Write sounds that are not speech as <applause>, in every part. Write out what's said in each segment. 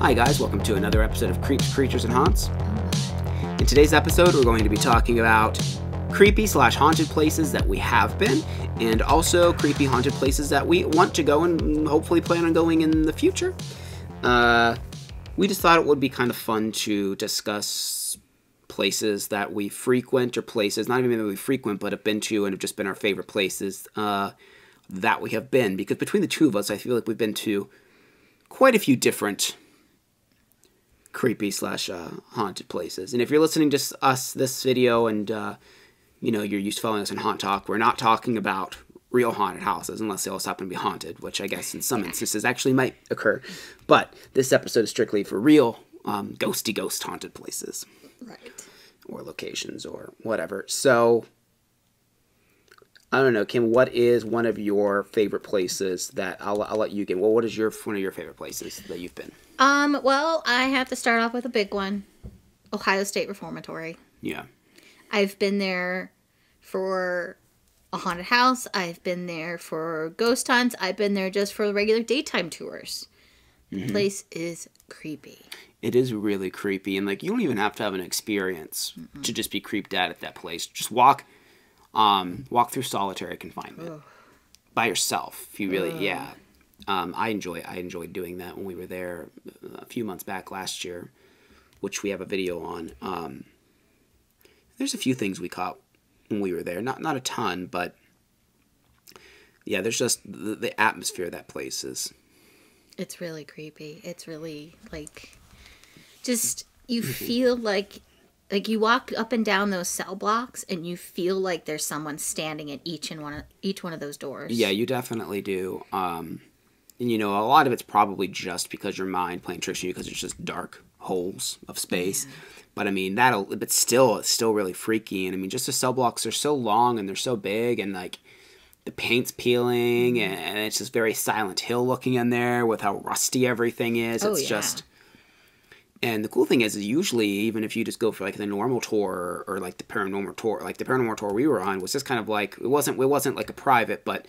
Hi, guys, welcome to another episode of Creeps, Creatures, and Haunts. In today's episode, we're going to be talking about creepy slash haunted places that we have been, and also creepy haunted places that we want to go and hopefully plan on going in the future. Uh, we just thought it would be kind of fun to discuss places that we frequent or places, not even that we frequent, but have been to and have just been our favorite places uh, that we have been. Because between the two of us, I feel like we've been to quite a few different creepy slash uh, haunted places. And if you're listening to us this video and uh, you know you're used to following us in Haunt Talk, we're not talking about real haunted houses unless they also happen to be haunted, which I guess in some instances actually might occur. But this episode is strictly for real um, ghosty ghost haunted places Right. or locations or whatever. So I don't know, Kim. What is one of your favorite places that I'll, I'll let you get? Well, what is your one of your favorite places that you've been? Um, well, I have to start off with a big one. Ohio State Reformatory. Yeah, I've been there for a haunted house. I've been there for ghost hunts. I've been there just for regular daytime tours. The place is creepy. it is really creepy, and like you don't even have to have an experience to just be creeped out at that place. Just walk, um, walk through solitary confinement by yourself. If you really, yeah. Um, I enjoy I enjoyed doing that when we were there a few months back last year, which we have a video on. Um, there's a few things we caught when we were there. Not not a ton, but yeah, there's just the, the atmosphere of that place is It's really creepy. It's really like just you feel like like you walk up and down those cell blocks and you feel like there's someone standing at each and one of each one of those doors. Yeah, you definitely do. Um, and you know, a lot of it's probably just because your mind playing tricks on you because it's just dark holes of space. But I mean, that'll, but still, it's still really freaky. And I mean, just the cell blocks are so long and they're so big and like the paint's peeling Mm-hmm. and it's just very Silent Hill looking in there with how rusty everything is. Oh, it's yeah. just. And the cool thing is, is usually even if you just go for like the normal tour or, like the paranormal tour, like the paranormal tour we were on was just kind of like it wasn't it wasn't like a private, but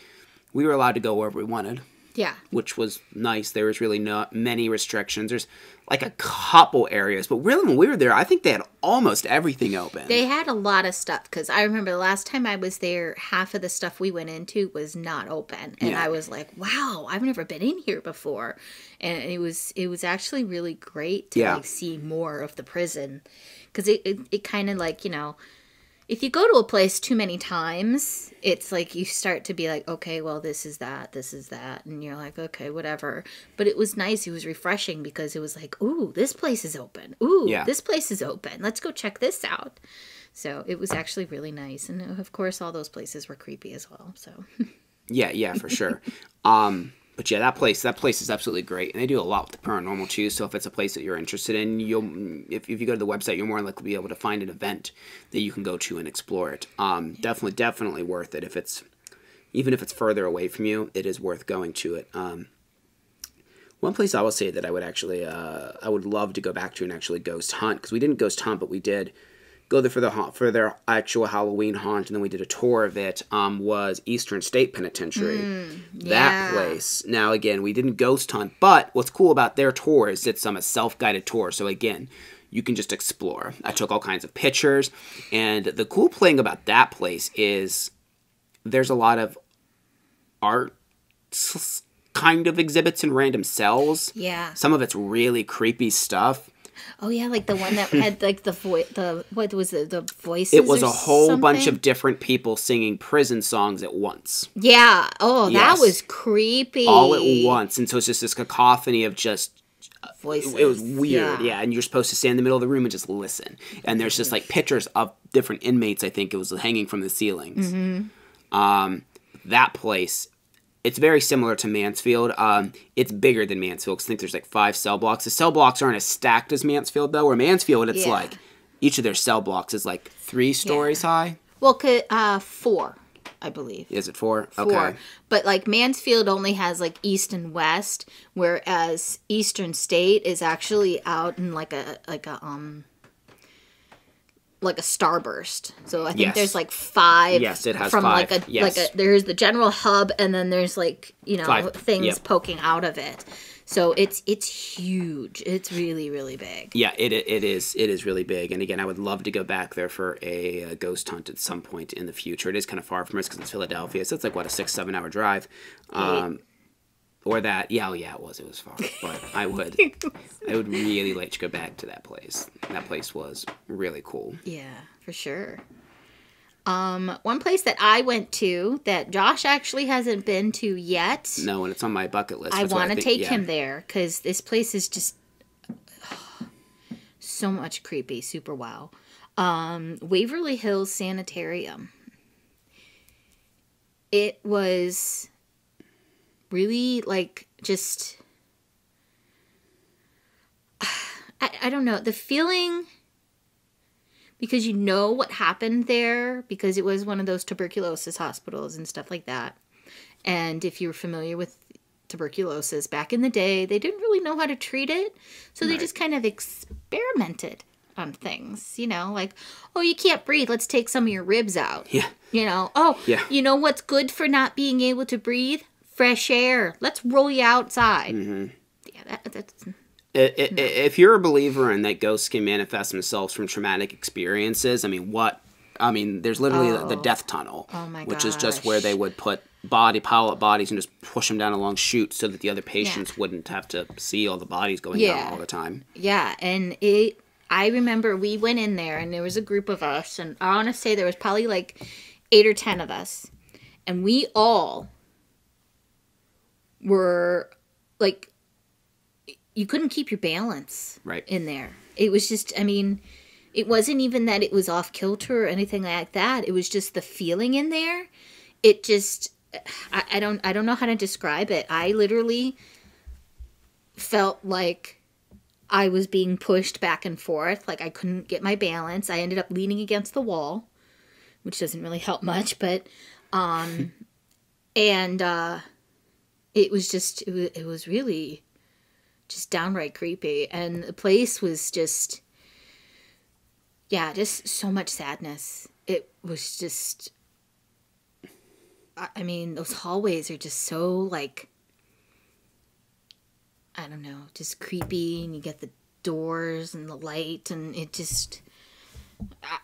we were allowed to go wherever we wanted, Yeah. which was nice. There was really not many restrictions. There's like a couple areas, but really when we were there, I think they had almost everything open. They had a lot of stuff because I remember the last time I was there, half of the stuff we went into was not open, and Yeah. I was like, "Wow, I've never been in here before," and it was it was actually really great to Yeah. like see more of the prison because it it, it kind of like you know. If you go to a place too many times, it's like you start to be like, okay, well, this is that, this is that, and you're like, okay, whatever. But it was nice. It was refreshing because it was like, ooh, this place is open. Ooh, Yeah. this place is open. Let's go check this out. So it was actually really nice, and of course, all those places were creepy as well. So <laughs> Yeah, yeah, for sure. um, but yeah, that place that place is absolutely great, and they do a lot with the paranormal too. So if it's a place that you're interested in, you'll if, if you go to the website, you're more likely to be able to find an event that you can go to and explore it. Um, definitely, definitely worth it if it's even if it's further away from you, it is worth going to it. Um, one place I will say that I would actually uh, I would love to go back to and actually ghost hunt because we didn't ghost hunt, but we did go there for the haunt, for their actual Halloween haunt, and then we did a tour of it. Um, was Eastern State Penitentiary, that yeah. place. Now again, we didn't ghost hunt, but what's cool about their tour is it's um, a self guided tour. So again, you can just explore. I took all kinds of pictures, and the cool thing about that place is there's a lot of art kind of exhibits in random cells. yeah. Some of it's really creepy stuff. Oh yeah, like the one that <laughs> had like the voice. The what was it? The voices. It was a whole bunch of different people singing prison songs at once. Yeah. Oh, that was creepy. All at once. And so it's just this cacophony of just Voices. it was weird, yeah. And you're supposed to stand in the middle of the room and just listen. And there's just like pictures of different inmates. I think it was hanging from the ceilings. Mm-hmm. Um, that place, it's very similar to Mansfield. Um, it's bigger than Mansfield. 'cause I think there's like five cell blocks. The cell blocks aren't as stacked as Mansfield though. Where Mansfield, it's Yeah. like each of their cell blocks is like three stories high. Well, could uh four, I believe. Is it four? Four. Okay. But like Mansfield only has like east and west, whereas Eastern State is actually out in like a like a um like a starburst. So I think Yes. there's like five. Yes, it has from five. like a Yes. like a there's the general hub, and then there's like you know Five. things Yep. poking out of it. So it's it's huge. It's really really big. Yeah, it it is it is really big, and again, I would love to go back there for a, a ghost hunt at some point in the future. It is kind of far from us because it's Philadelphia, so it's like what a six seven hour drive, um, or that. Yeah, oh yeah, it was it was far, but I <laughs> would I would really like to go back to that place. That place was really cool. Yeah, for sure. Um, one place that I went to that Josh actually hasn't been to yet. No, and it's on my bucket list. I That's why want to take yeah. him there because this place is just <sighs> so much creepy, super wow. Um, Waverly Hills Sanitarium. It was really like just. <sighs> I, I don't know. The feeling. Because you know what happened there, because it was one of those tuberculosis hospitals and stuff like that. And if you're familiar with tuberculosis back in the day, they didn't really know how to treat it. So they just kind of experimented on things, you know, like, oh, you can't breathe. Let's take some of your ribs out. Yeah. You know, oh, Yeah. you know what's good for not being able to breathe? Fresh air. Let's roll you outside. Mm-hmm. Yeah, that, that's I- If you're a believer in that ghosts can manifest themselves from traumatic experiences, I mean, what? I mean, there's literally the- the Oh. death tunnel, Oh my which is just where they would put body pile up bodies and just push them down a long chute so that the other patients wouldn't have to see all the bodies going Yeah. down all the time. Yeah, and it. I remember we went in there, and there was a group of us, and I want to say there was probably like eight or ten of us, and we all were like, you couldn't keep your balance Right. in there. It was just, I mean, it wasn't even that it was off kilter or anything like that. It was just the feeling in there. It just, I, I don't, I don't know how to describe it. I literally felt like I was being pushed back and forth. Like I couldn't get my balance. I ended up leaning against the wall, which doesn't really help much, but um <laughs> and uh it was just it was, it was really just downright creepy and the place was just yeah, just so much sadness. It was just I I mean, those hallways are just so like I don't know, just creepy, and you get the doors and the light, and it just.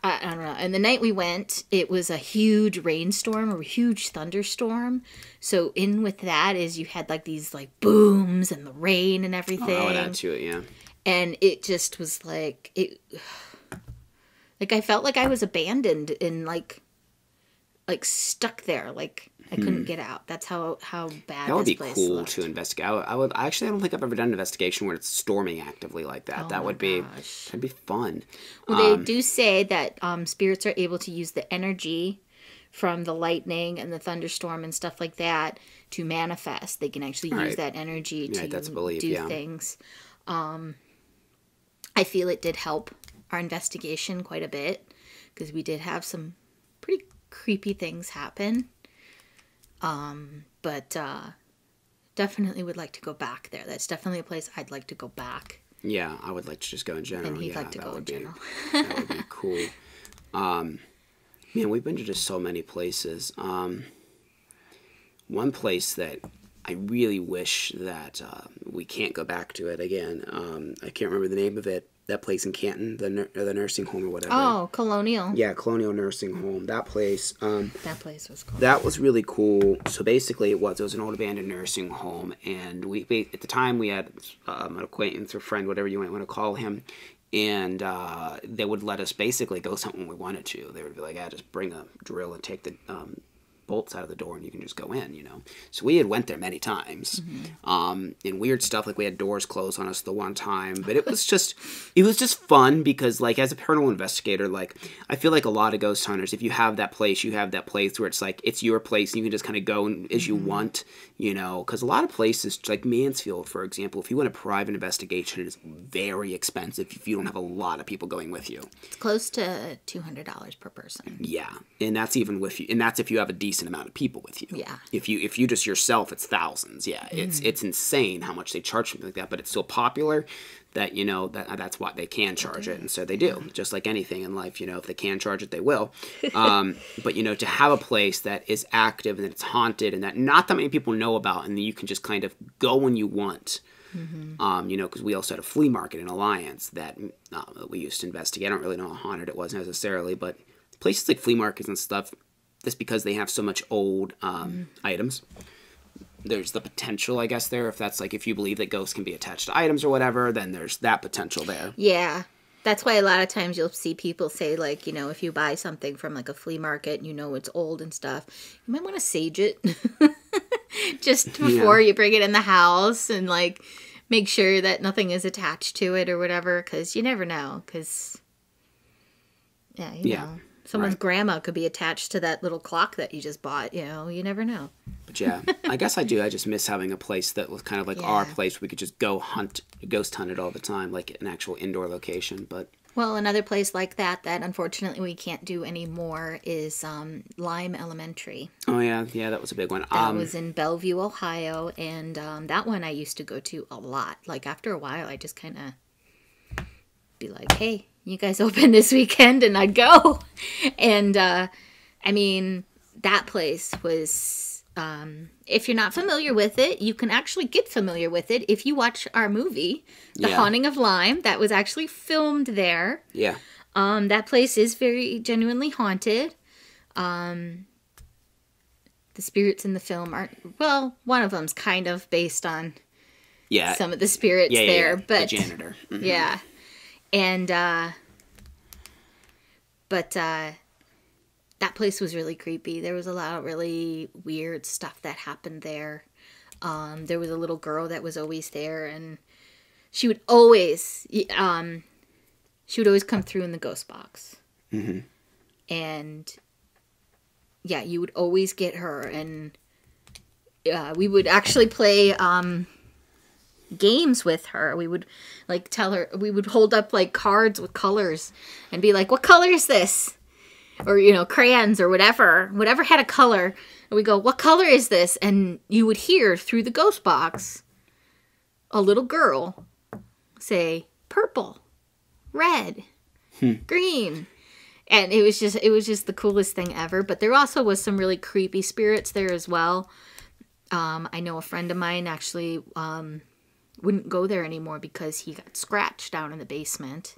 I, I, don't know. And the night we went, it was a huge rainstorm or a huge thunderstorm. So in with that is you had like these like booms and the rain and everything Oh, I would add to it, yeah. and it just was like it <sighs> like i felt like i was abandoned and like like stuck there like i couldn't get out that's how how bad Hmm. That would this be place cool looked. to investigate. I would, I would actually. I don't think I've ever done an investigation where it's storming actively like that. Oh that would be gosh. that'd be fun. well they Um, do say that um spirits are able to use the energy from the lightning and the thunderstorm and stuff like that to manifest they can actually use Right. that energy Yeah, to belief, do yeah. things um i feel it did help our investigation quite a bit because we did have some pretty creepy things happen um but uh definitely would like to go back there that's definitely a place i'd like to go back Yeah, I would like to just go in general. and he'd yeah, like to go in be general that would be cool. Um, man, we've been to just so many places. Um, one place that I really wish that uh, we can't go back to it again. Um, I can't remember the name of it. That place in Canton, the the nursing home or whatever. oh colonial Yeah, Colonial Nursing Home. That place. Um, that place was cool that was really cool. So basically, it was it was an old abandoned nursing home, and we, we at the time we had um, an acquaintance or friend, whatever you might want to call him, and uh, they would let us basically go something when we wanted to. They would be like, "Yeah, just bring a drill and take the um, bolts out of the door, and you can just go in." You know. So we had went there many times, um, and weird stuff like we had doors closed on us the one time, but it was just it was just fun because like as a paranormal investigator, like I feel like a lot of ghost hunters, if you have that place, you have that place where it's like it's your place and you can just kind of go and- as you want, you know. Because a lot of places, like Mansfield, for example, if you want a private investigation, it is very expensive if you don't have a lot of people going with you. it's close to $200 per person Yeah, and that's even with you, and that's if you have a decent amount of people with you. Yeah. If you if you just yourself, it's thousands. Yeah, it's it's insane how much they charge something like that, but it's so popular that you know that that's why they can charge it, and so they do. Just like anything in life, you know, if they can charge it, they will. <laughs> Um, but you know, to have a place that is active and that it's haunted and that not that many people know about, and that you can just kind of go when you want. Um, you know, because we also had a flea market in Alliance that uh, we used to investigate. I don't really know how haunted it was necessarily, but places like flea markets and stuff, just because they have so much old um, items, there's the potential, I guess, there. If that's like, if you believe that ghosts can be attached to items or whatever, then there's that potential there. Yeah. That's why a lot of times you'll see people say, like, you know, if you buy something from like a flea market and you know it's old and stuff, you might want to sage it <laughs> just before you bring it in the house and like make sure that nothing is attached to it or whatever, because you never know. Because, yeah, you Yeah, know, someone's right. grandma could be attached to that little clock that you just bought, you know, you never know. But yeah, I guess I do. I just miss having a place that was kind of like our place. We could just go hunt, ghost hunt it all the time, like an actual indoor location. But Well, another place like that that unfortunately we can't do anymore is um, Lyme Elementary. oh yeah, yeah, that was a big one. That Um, was in Bellevue, Ohio, and um, that one I used to go to a lot. Like after a while, I just kind of be like, "Hey, you guys <laughs> open this weekend?" and I'd go. <laughs> And uh, I mean, that place was. Um, if you're not familiar with it, you can actually get familiar with it if you watch our movie, The Yeah. Haunting of Lyme. That was actually filmed there. yeah, Um, that place is very genuinely haunted. Um, the spirits in the film aren't well. One of them's kind of based on yeah, some of the spirits yeah, yeah, there, <laughs> yeah, but the janitor. Mhm. yeah, and uh, but uh, that place was really creepy. There was a lot of really weird stuff that happened there. Um, there was a little girl that was always there, and she would always, um, she would always come through in the ghost box, Mhm. and yeah, you would always get her, and uh, we would actually play um, games with her. We would like tell her, we would hold up like cards with colors, and be like, "What color is this?" or you know crayons or whatever whatever had a color. And we go what color is this? And you would hear through the ghost box a little girl say purple red green. And it was just it was just the coolest thing ever. But there also was some really creepy spirits there as well. Um, i know a friend of mine actually um, wouldn't go there anymore because he got scratched down in the basement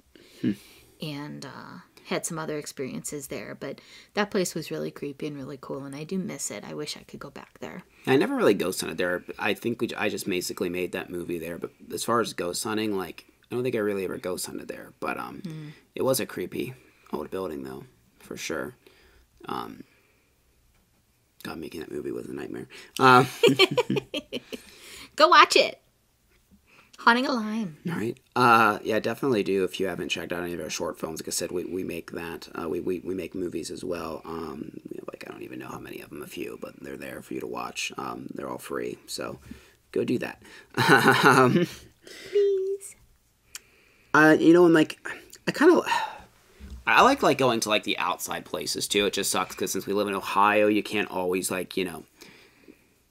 and uh, had some other experiences there. But that place was really creepy and really cool, and I do miss it. I wish I could go back there. I never really ghost hunted there. I think we, I just basically made that movie there. But as far as ghost hunting, like I don't think I really ever ghost hunted there. But um, Hmm. it was a creepy old building though, for sure. Um, God, making that movie was a nightmare. Um, <laughs> Go watch it. Haunting a Lyme. All right. Uh, yeah, definitely do. If you haven't checked out any of our short films, like I said, we, we make that. Uh, we, we, we make movies as well. Um, like I don't even know how many of them, a few, but they're there for you to watch. Um, they're all free, so go do that. <laughs> um, Please. uh, you know, and like I kind of. I like like going to like the outside places too. It just sucks because since we live in Ohio, you can't always like you know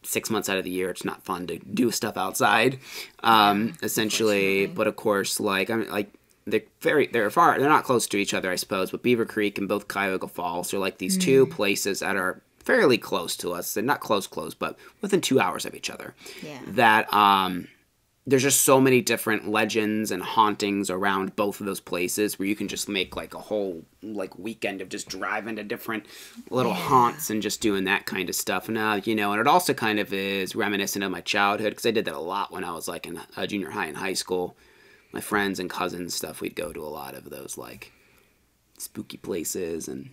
six months out of the year it's not fun to do stuff outside um essentially. but of course like i'm like they're very they're far they're not close to each other i suppose but beaver creek and both cuyahoga falls are like these two places that are fairly close to us. They're not close close but within two hours of each other. Yeah. that um there's just so many different legends and hauntings around both of those places where you can just make like a whole like weekend of just driving to different little haunts and just doing that kind of stuff. And uh, you know and it also kind of is reminiscent of my childhood because i did that a lot when i was like in uh, junior high and high school. My friends and cousins stuff we'd go to a lot of those like spooky places and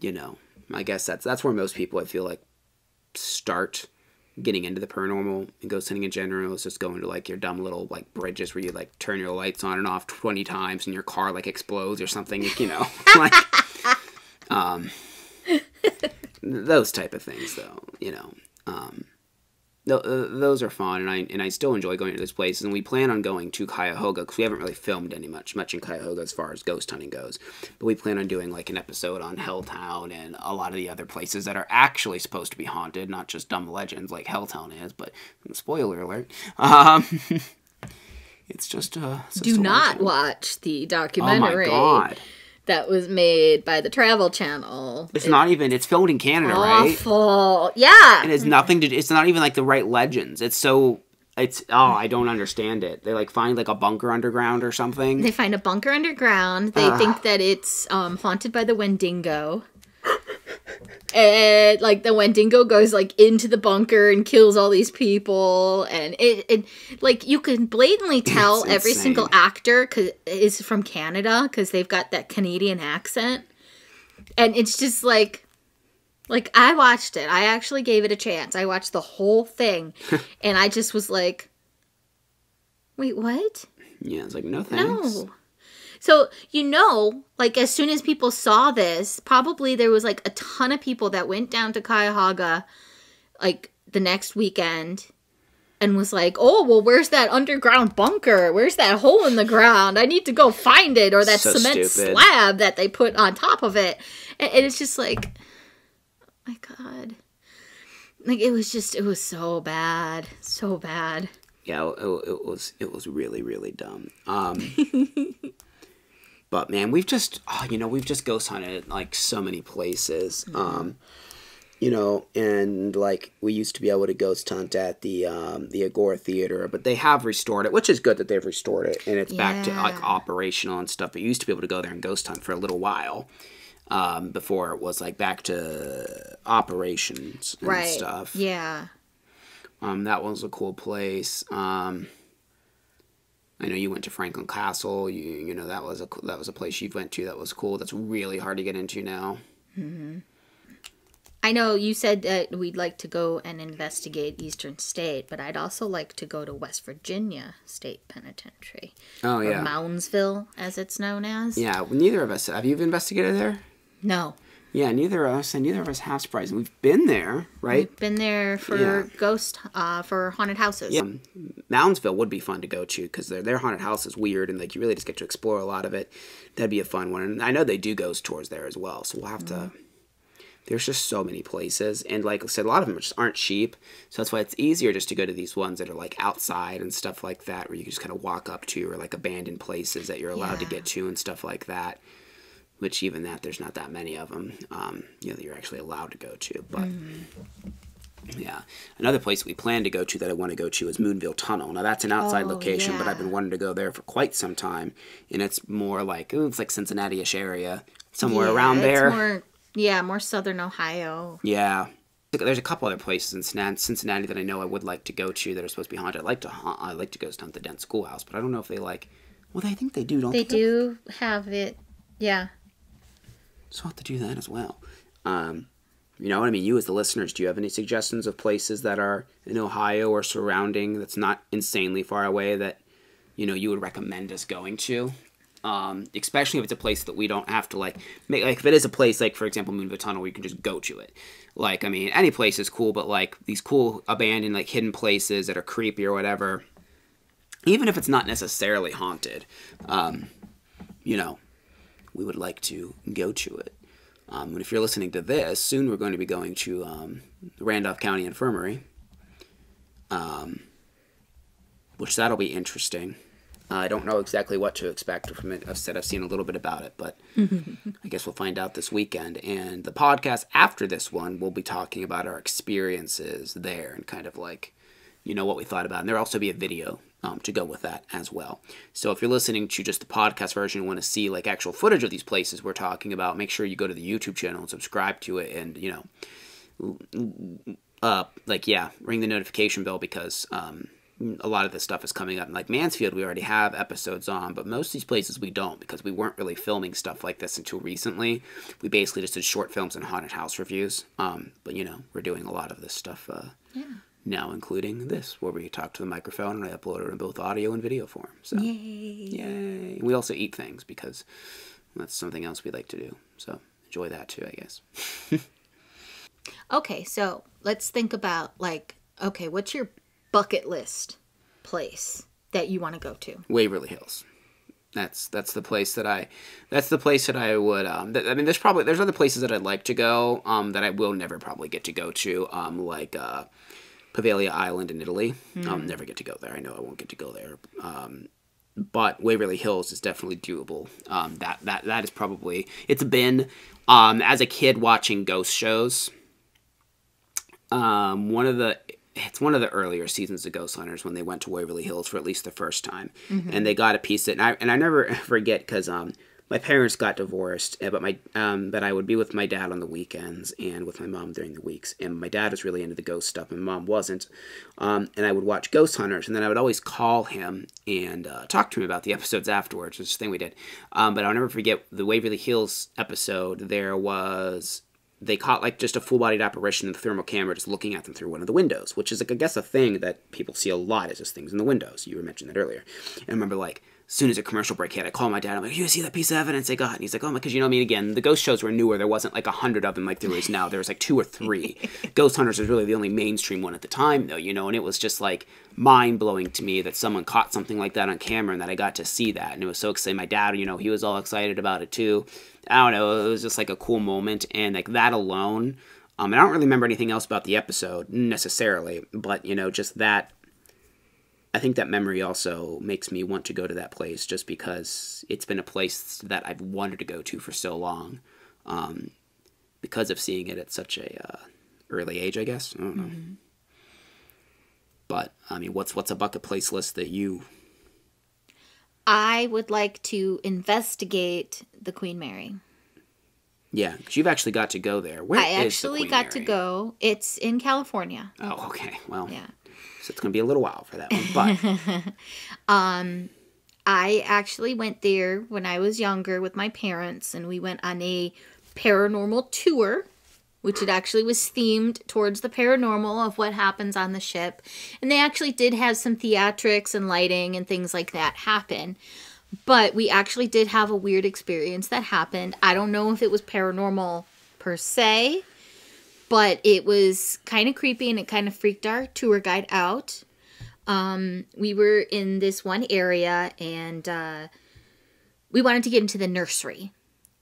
you know i guess that's that's where most people i feel like start getting into the paranormal and ghost hunting in general is just going to like your dumb little like bridges where you like turn your lights on and off 20 times and your car like explodes or something you know? <laughs> <laughs> Like um those type of things though you know? Um th- uh, those are fun and I and I still enjoy going to those places and we plan on going to Cuyahoga because we haven't really filmed any much much in Cuyahoga as far as ghost hunting goes but we plan on doing like an episode on Helltown and a lot of the other places that are actually supposed to be haunted not just dumb legends like Helltown is but spoiler alert um <laughs> it's just uh it's Do not watch the documentary. oh my god that was made by the Travel Channel. it's not even it's filmed in Canada right Awful. Yeah. it has nothing to it's not even like the right legends it's so It's oh, I don't understand it. They like find like a bunker underground or something. They find a bunker underground. They think that it's um, haunted by the Wendigo. And like the Wendigo goes like into the bunker and kills all these people, and it, it like you can blatantly tell It's every insane. single actor cause, is from Canada because they've got that Canadian accent, and it's just like like I watched it. I actually gave it a chance. I watched the whole thing, <laughs> and I just was like, "Wait, what?" Yeah, it's like no thanks. No. So, you know, like as soon as people saw this, probably there was like a ton of people that went down to Cuyahoga like the next weekend and was like, "Oh, well, where's that underground bunker? Where's that hole in the ground? I need to go find it or that So cement stupid. slab that they put on top of it." And, it's just like, oh my god. Like it was just it was so bad. So bad. Yeah, it, it was it was really really dumb. Um, <laughs> but man, we've just oh, you know we've just ghost hunted like so many places. Um, you know, and like we used to be able to ghost hunt at the um, the Agora Theater, but they have restored it, which is good that they've restored it and it's back to like operational and stuff. But you used to be able to go there and ghost hunt for a little while. Um, before it was like back to operations and Right. stuff. Yeah. Um, that was a cool place. Um, I know you went to Franklin Castle. You you know that was a that was a place you went to that was cool. That's really hard to get into now. Mm-hmm. I know you said that we'd like to go and investigate Eastern State, but I'd also like to go to West Virginia State Penitentiary. Oh Or yeah, Moundsville, as it's known as. yeah. Neither of us have you investigated there. No. Yeah, neither of us and neither of us have surprised. We've been there, right? We've been there for Yeah. ghost, uh, for haunted houses. Yeah, Moundsville would be fun to go to because their their haunted house is weird and like you really just get to explore a lot of it. That'd be a fun one, and I know they do ghost tours there as well. So we'll have to. There's just so many places, and like I said, a lot of them just aren't cheap. So that's why it's easier just to go to these ones that are like outside and stuff like that, where you can just kind of walk up to, or like abandoned places that you're allowed to get to and stuff like that. Which even that, there's not that many of them. Um, you know, that you're actually allowed to go to, but. Yeah. Another place we plan to go to that I want to go to is Moonville Tunnel. Now that's an outside Oh, location, but I've been wanting to go there for quite some time, and it's more like ooh, it's like Cincinnati-ish area, somewhere Yeah, around it's there. More, yeah, more southern Ohio. Yeah. There's a couple other places in Cincinnati- that I know I would like to go to that are supposed to be haunted. I'd like to haunt, I like to go hunt the Dent Schoolhouse, but I don't know if they like. Well, they I think they do, don't they? They do have it. Yeah. So I'll have to do that as well. Um, you know what I mean? You as the listeners, do you have any suggestions of places that are in Ohio or surrounding that's not insanely far away that you know you would recommend us going to? Um, especially if it's a place that we don't have to like make like if it is a place like for example Moonville Tunnel where you can just go to it. Like I mean any place is cool, but like these cool abandoned like hidden places that are creepy or whatever. Even if it's not necessarily haunted, um, you know, we would like to go to it. Um, and if you're listening to this, soon we're going to be going to um, Randolph County Infirmary, um, which that'll be interesting. Uh, I don't know exactly what to expect from it. I've said I've seen a little bit about it, but <laughs> I guess we'll find out this weekend. And the podcast after this one, we'll be talking about our experiences there and kind of like, you know, what we thought about. And there'll also be a video um, to go with that as well. So if you're listening to just the podcast version and want to see like actual footage of these places we're talking about, make sure you go to the YouTube channel and subscribe to it and, you know, uh, like yeah, ring the notification bell because um, a lot of this stuff is coming up. And Like Mansfield, we already have episodes on, but most of these places we don't because we weren't really filming stuff like this until recently. We basically just did short films and haunted house reviews. Um, but you know, we're doing a lot of this stuff uh, now, including this, where we talk to the microphone and I upload it in both audio and video form. So Yay. yay! We also eat things because that's something else we like to do. So enjoy that too, I guess. <laughs> Okay, so let's think about like, okay, what's your bucket list place that you want to go to? Waverly Hills. That's that's the place that I that's the place that I would um th- I mean there's probably there's other places that I'd like to go um that I will never probably get to go to um like uh Poveglia Island in Italy. I'll never get to go there. I know I won't get to go there. Um but Waverly Hills is definitely doable. Um that that that is probably it's been um as a kid watching ghost shows um, one of the it's one of the earlier seasons of Ghost Hunters when they went to Waverly Hills for at least the first time, and they got a piece that and I, and I never <laughs> forget because um my parents got divorced, eh, but my um but I would be with my dad on the weekends and with my mom during the weeks, and my dad was really into the ghost stuff, and mom wasn't, um and I would watch Ghost Hunters, and then I would always call him and uh, talk to him about the <laughs> episodes afterwards, is the thing we did, um but I'll never forget the Waverly Hills episode. There was they caught like just a full bodied apparition in the thermal camera just looking at them through one of the windows, which is like I guess a thing that people see a lot is just things in the windows. You were mentioning that earlier. And I remember like soon as a commercial break hit, I call my dad. I'm like, "You see that piece of evidence they got?" And he's like, "Oh my," because you know, I mean, again, the ghost shows were newer. There wasn't like a hundred of them like there is now. There was like two or three. <laughs> ghost Hunters was really the only mainstream one at the time, though. You know, and it was just like mind blowing to me that someone caught something like that on camera and that I got to see that. And it was so exciting. My dad, you know, he was all excited about it too. I don't know. It was just like a cool moment, and like that alone. Um, and I don't really remember anything else about the episode necessarily, but you know, just that. I think that memory also makes me want to go to that place just because it's been a place that I've wanted to go to for so long, um, because of seeing it at such a uh, early age. I guess I don't know. But I mean, what's what's a bucket place list that you? I would like to investigate the Queen Mary. Yeah, because you've actually got to go there. Where I is the actually got to go. It's in California. Oh, okay. Well, Yeah. So it's gonna be a little while for that one, but <laughs> um, I actually went there when I was younger with my parents, and we went on a paranormal tour, which it actually was themed towards the paranormal of what happens on the ship. And they actually did have some theatrics and lighting and things like that happen. But we actually did have a weird experience that happened. I don't know if it was paranormal per se, but it was kind of creepy and it kind of freaked our tour guide out we were in this one area and uh, we wanted to get into the nursery.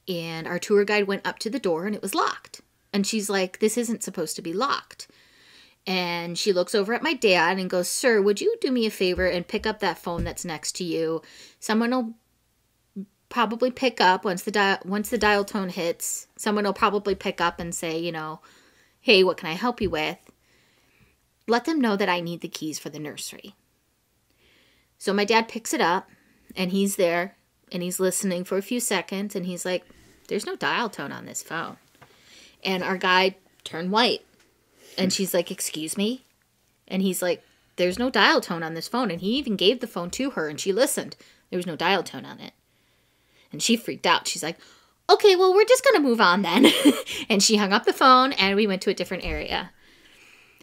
And our tour guide went up to the door and it was locked. And she's like, This isn't supposed to be locked. And she looks over at my dad and goes, Sir, would you do me a favor and pick up that phone that's next to you? Someone will probably pick up once the dial once the dial tone hits. Someone will probably pick up and say, you know, hey, what can I help you with? Let them know that I need the keys for the nursery. So my dad picks it up and he's there and he's listening for a few seconds and he's like, There's no dial tone on this phone. And our guy turned white. And she's like, Excuse me? And he's like, There's no dial tone on this phone. And he even gave the phone to her and she listened. There was no dial tone on it. And she freaked out. She's like, Okay, well, we're just going to move on then. <laughs> and she hung up the phone and we went to a different area,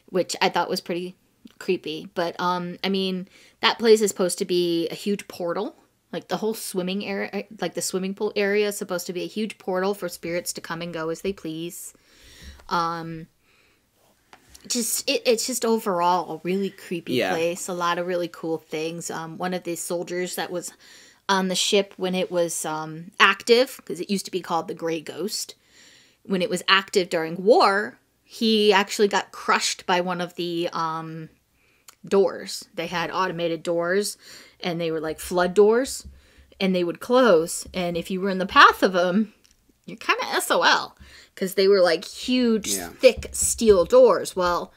which I thought was pretty creepy. But, um, I mean, that place is supposed to be a huge portal. Like the whole swimming area, like the swimming pool area is supposed to be a huge portal for spirits to come and go as they please. Um, just it, it's just overall a really creepy Yeah. place. A lot of really cool things. Um, one of the soldiers that was on the ship when it was um, active, because it used to be called the Gray Ghost, when it was active during war, he actually got crushed by one of the um, doors. They had automated doors, and they were like flood doors, and they would close. And if you were in the path of them, you're kind of SOL because they were like huge, Yeah. thick steel doors. Well,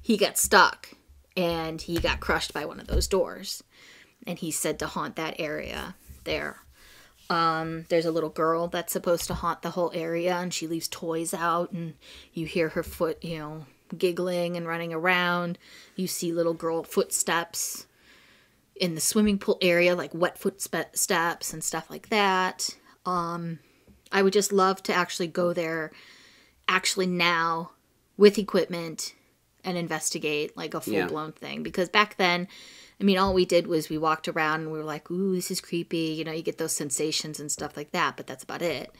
he got stuck and he got crushed by one of those doors. And he's said to haunt that area there. Um, there's a little girl that's supposed to haunt the whole area, and she leaves toys out, and you hear her foot, you know, giggling and running around. You see little girl footsteps in the swimming pool area, like wet footsteps and stuff like that. Um, I would just love to actually go there, actually now, with equipment and investigate like a full Yeah. blown thing. Because back then, I mean, all we did was we walked around and we were like, "Ooh, this is creepy." You know, you get those sensations and stuff like that, but that's about it.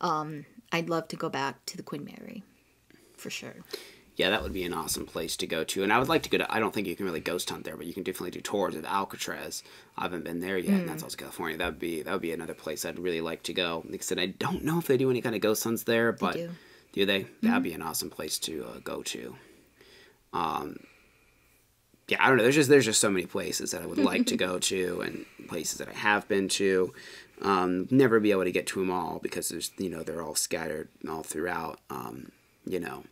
Um, I'd love to go back to the Queen Mary, for sure. Yeah, that would be an awesome place to go to. And I would like to go to, I don't think you can really ghost hunt there, but you can definitely do tours of Alcatraz. I haven't been there yet, and that's also California. That would be that would be another place I'd really like to go. Like I said, I don't know if they do any kind of ghost hunts there, but do. do they? That'd be an awesome place to uh, go to. Um, yeah, I don't know. There's just there's just so many places that I would like to <laughs> go to, and places that I have been to. Um, never be able to get to them all because there's you know they're all scattered all throughout. Um, you know,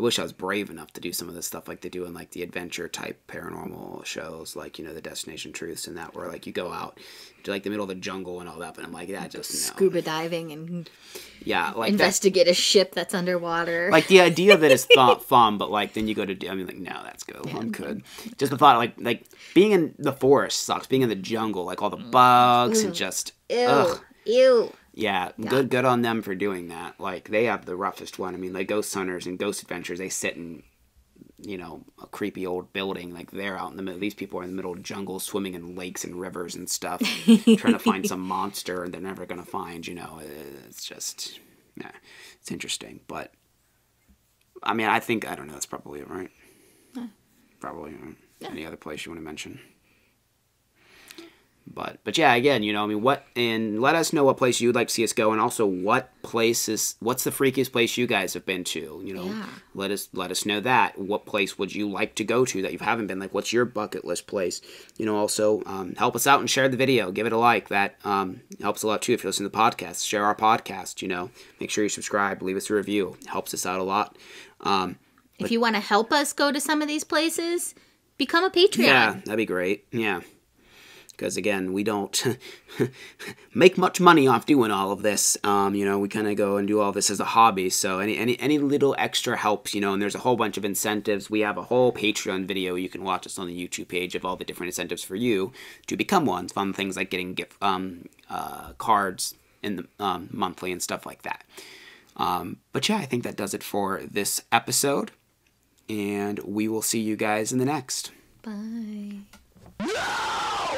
I wish I was brave enough to do some of the stuff like they do in like the adventure type paranormal shows, like you know the Destination Truths and that, where like you go out to like the middle of the jungle and all that. But I'm like, that just no. Scuba diving and yeah, like that, investigate a ship that's underwater. like the idea of it is thought fun, but like then you go to do- I mean like no, that's good. I'm good. Just the thought like like being in the forest sucks. Being in the jungle, like all the mm. bugs and mm. just ew, ugh. ew. Yeah, good good on them for doing that. Like they have the roughest one. I mean, like Ghost Hunters and Ghost Adventures, they sit in you know a creepy old building. Like they're out in the middle. These people are in the middle of jungle, swimming in lakes and rivers and stuff, trying to find <laughs> some monster and they're never gonna find. You know, it's just yeah, it's interesting. But I mean, I think I don't know. That's probably it, right? Probably. Right? Any other place you want to mention? But but yeah, again, you know, I mean, what and let us know what place you'd like to see us go, and also what places, what's the freakiest place you guys have been to? You know, Yeah. let us let us know that. What place would you like to go to that you haven't been? Like, what's your bucket list place? You know, also um, help us out and share the video, give it a like. That um, helps a lot too. If you listen to the podcast, share our podcast. You know, make sure you subscribe, leave us a review, helps us out a lot. Um, If you want to help us go to some of these places, become a Patreon. Yeah, that'd be great. Yeah. Because again, we don't <laughs> make much money off doing all of this. Um, you know, we kind of go and do all this as a hobby. So any, any any little extra helps, you know. And there's a whole bunch of incentives. We have a whole Patreon video you can watch us on the YouTube page of all the different incentives for you to become one. Fun things like getting gift um, uh, cards in the um, monthly and stuff like that. Um, but yeah, I think that does it for this episode, and we will see you guys in the next. Bye. No!